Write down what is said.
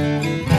Música